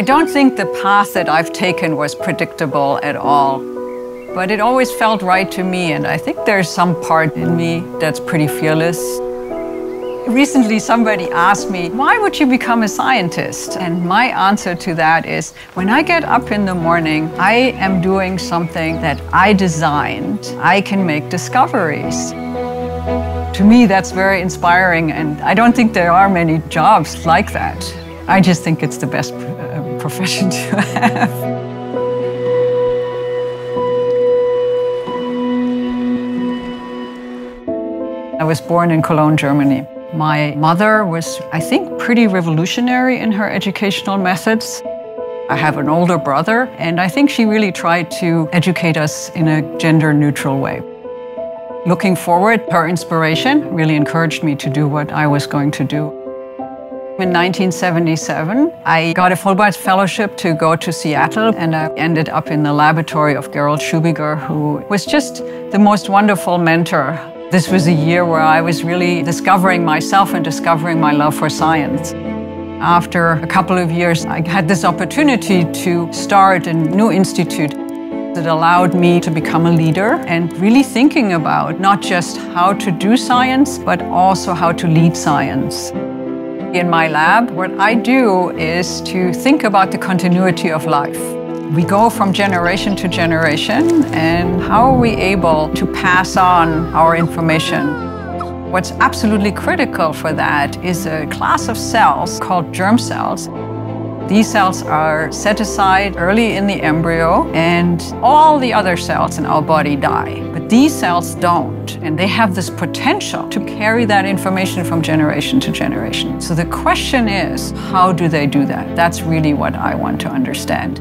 I don't think the path that I've taken was predictable at all, but it always felt right to me, and I think there's some part in me that's pretty fearless. Recently, somebody asked me, Why would you become a scientist? And my answer to that is when I get up in the morning, I am doing something that I designed. I can make discoveries. To me, that's very inspiring, and I don't think there are many jobs like that. I just think it's the best uh, profession to have. I was born in Cologne, Germany. My mother was, I think, pretty revolutionary in her educational methods. I have an older brother, and I think she really tried to educate us in a gender neutral way. Looking forward, her inspiration really encouraged me to do what I was going to do. In 1977, I got a Fulbright Fellowship to go to Seattle, and I ended up in the laboratory of Gerold Schubiger, who was just the most wonderful mentor this was a year where I was really discovering myself and discovering my love for science. After a couple of years, I had this opportunity to start a new institute that allowed me to become a leader and really thinking about not just how to do science, but also how to lead science. In my lab, what I do is to think about the continuity of life. We go from generation to generation, and how are we able to pass on our information? What's absolutely critical for that is a class of cells called germ cells. These cells are set aside early in the embryo, and all the other cells in our body die. But these cells don't, and they have this potential to carry that information from generation to generation. So the question is, how do they do that? That's really what I want to understand.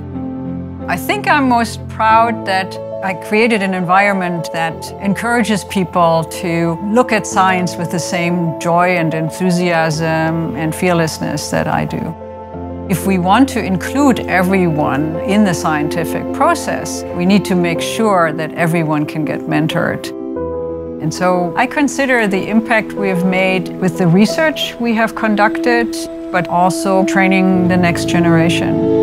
I think I'm most proud that I created an environment that encourages people to look at science with the same joy and enthusiasm and fearlessness that I do. If we want to include everyone in the scientific process, we need to make sure that everyone can get mentored. And so I consider the impact we have made with the research we have conducted, but also training the next generation.